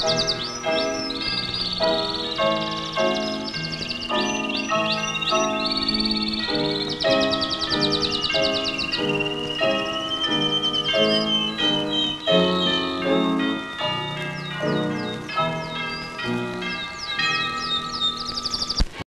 Música